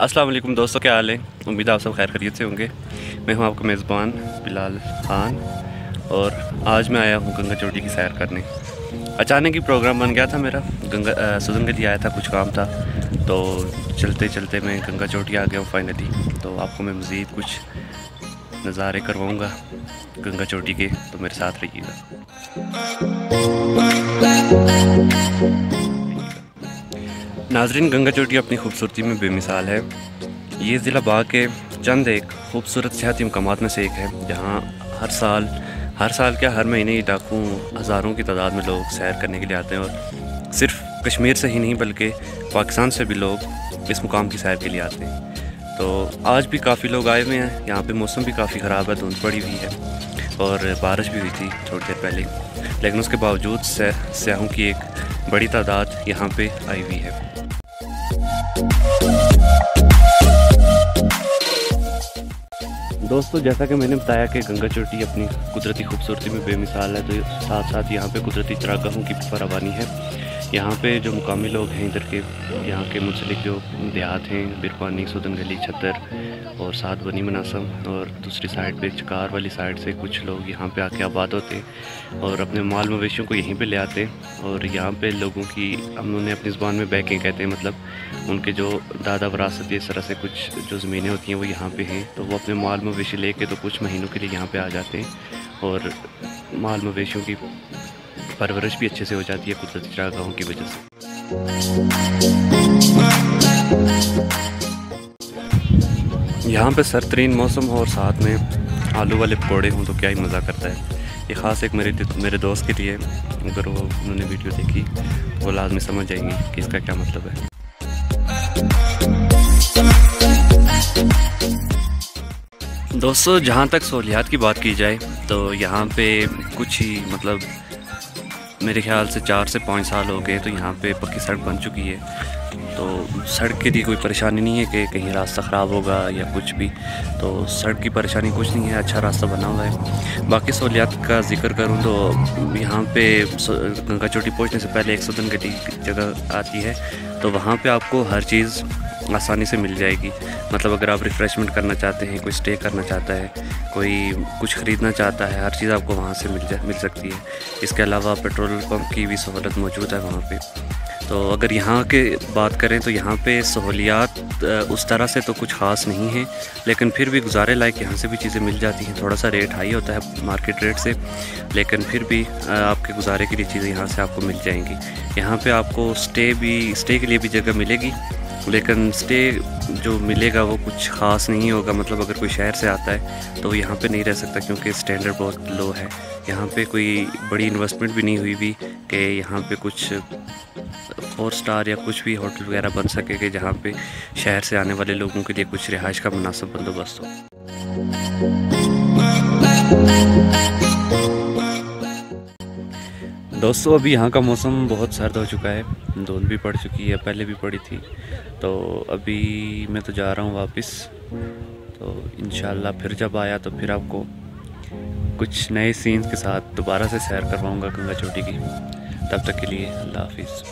السلام علیکم دوستوں کیا حال ہے؟ امید آپ سب خیر خرید سے ہوں گے۔ میں ہوں آپ کا میزبان بلال خان اور آج میں آیا ہوں گنگا چوٹی کی سیر کرنے۔ اچانک ہی پروگرام بن گیا تھا میرا۔ گنگا سدن گلی آیا تھا، کچھ کام تھا۔ تو چلتے چلتے میں گنگا چوٹی آ گیا ہوں فائنلی تو آپ کو میں مزید کچھ نظارے کرواؤں گا گنگا چوٹی کے۔ تو میرے ساتھ رہیے گا۔ ناظرین، گنگا چوٹی اپنی خوبصورتی میں بے مثال ہے۔ یہ ضلع باغ کے چند ایک خوبصورت سیاحتی مقامات میں سے ایک ہے، جہاں ہر سال ہر سال کیا ہر مہینے لاکھوں ہزاروں کی تعداد میں لوگ سیر کرنے کے لیے آتے ہیں اور صرف کشمیر سے ہی نہیں بلکہ پاکستان سے بھی لوگ اس مقام کی سیر کے لیے آتے ہیں۔ تو آج بھی کافی لوگ آئے ہوئے ہیں، یہاں پہ موسم بھی کافی خراب ہے، دھند پڑی ہوئی ہے اور بارش بھی ہوئی تھی تھوڑی دیر پہلے۔ لیکن اس کے باوجود سیاحوں کی ایک بڑی تعداد یہاں پہ آئی ہوئی ہے۔ دوستو، جیسا کہ میں نے بتایا کہ گنگا چوٹی اپنی قدرتی خوبصورتی میں بے مثال ہے، تو ساتھ ساتھ یہاں پہ قدرتی چراگاہوں کی بھی فراوانی ہے۔ یہاں پہ جو مقامی لوگ ہیں ادھر کے، یہاں کے منسلک جو دیہات ہیں برفانی سودن گلی، چھتر اور ساتھ بنی مناسم اور دوسری سائڈ پہ، چکار والی سائڈ سے کچھ لوگ یہاں پہ آ کے آباد ہوتے ہیں اور اپنے مال مویشیوں کو یہیں پہ لے آتے ہیں اور یہاں پہ لوگوں کی ہم نے اپنی زبان میں بیکنگ کہتے ہیں مطلب ان کے جو دادا وراثت اس طرح سے کچھ جو زمینیں ہوتی ہیں وہ یہاں پہ ہیں تو وہ اپنے مال مویشی لے کے تو کچھ مہینوں کے لیے یہاں پہ آ جاتے ہیں اور مال مویشیوں کی پرورش بھی اچھے سے ہو جاتی ہے، قدرتی چراگاہوں کی وجہ سے۔ یہاں پہ سرترین موسم ہو اور ساتھ میں آلو والے پکوڑے ہوں تو کیا ہی مزہ کرتا ہے۔ یہ خاص ایک میرے میرے دوست کے لیے، اگر وہ، انہوں نے ویڈیو دیکھی وہ لازمی سمجھ جائیں گی کہ اس کا کیا مطلب ہے۔ دوستو، جہاں تک سہولیات کی بات کی جائے، تو یہاں پہ کچھ ہی مطلب میرے خیال سے چار سے پانچ سال ہو گئے تو یہاں پہ پکی سڑک بن چکی ہے۔ تو سڑک کے لیے کوئی پریشانی نہیں ہے کہ کہیں راستہ خراب ہوگا یا کچھ بھی۔ تو سڑک کی پریشانی کچھ نہیں ہے اچھا راستہ بنا ہوا ہے۔ باقی سہولیات کا ذکر کروں تو یہاں پہ گنگا چوٹی پہنچنے سے پہلے ایک سدن گلی جگہ آتی ہے۔ تو وہاں پہ آپ کو ہر چیز آسانی سے مل جائے گی۔ مطلب اگر آپ ریفریشمنٹ کرنا چاہتے ہیں، کوئی اسٹے کرنا چاہتا ہے، کوئی کچھ خریدنا چاہتا ہے، ہر چیز آپ کو وہاں سے مل جا، مل سکتی ہے۔ اس کے علاوہ پیٹرول پمپ کی بھی سہولت موجود ہے وہاں پہ۔ تو اگر یہاں کے بات کریں تو یہاں پہ سہولیات اس طرح سے تو کچھ خاص نہیں ہیں، لیکن پھر بھی گزارے لائق یہاں سے بھی چیزیں مل جاتی ہیں۔ تھوڑا سا ریٹ ہائی ہوتا ہے مارکیٹ ریٹ سے، لیکن پھر بھی آپ کے گزارے کے لیے چیزیں یہاں سے آپ کو مل جائیں گی۔ یہاں پہ آپ کو اسٹے بھی اسٹے کے لیے بھی جگہ ملے گی۔ لیکن اسٹے جو ملے گا وہ کچھ خاص نہیں ہوگا۔ مطلب اگر کوئی شہر سے آتا ہے تو وہ یہاں پہ نہیں رہ سکتا کیونکہ اسٹینڈرڈ بہت لو ہے۔ یہاں پہ کوئی بڑی انویسٹمنٹ بھی نہیں ہوئی بھی کہ یہاں پہ کچھ فور سٹار یا کچھ بھی ہوٹل وغیرہ بن سکے کہ جہاں پہ شہر سے آنے والے لوگوں کے لیے کچھ رہائش کا مناسب بندوبست ہو۔ دوستو، ابھی یہاں کا موسم بہت سرد ہو چکا ہے۔ دھند بھی پڑ چکی ہے، پہلے بھی پڑی تھی۔ تو ابھی میں تو جا رہا ہوں واپس۔ تو انشاءاللہ پھر جب آیا تو پھر آپ کو کچھ نئے سینز کے ساتھ دوبارہ سے سیر کرواؤں گا گنگا چوٹی کی۔ تب تک کے لیے اللہ حافظ۔